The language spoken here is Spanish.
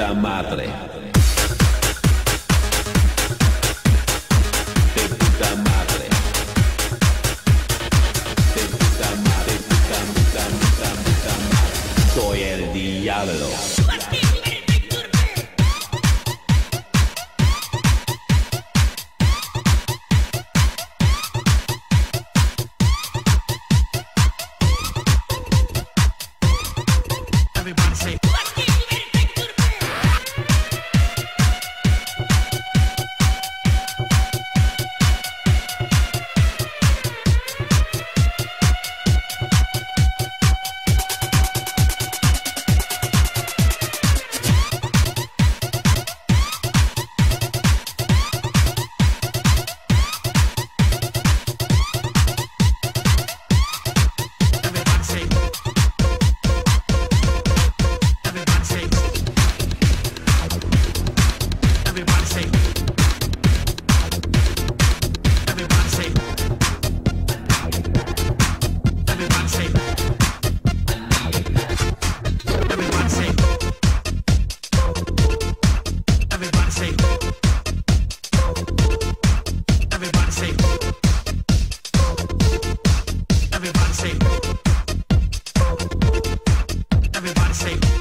puta madre. De puta madre. De puta madre, puta, puta, madre. Soy el diablo. Everybody say, everybody say.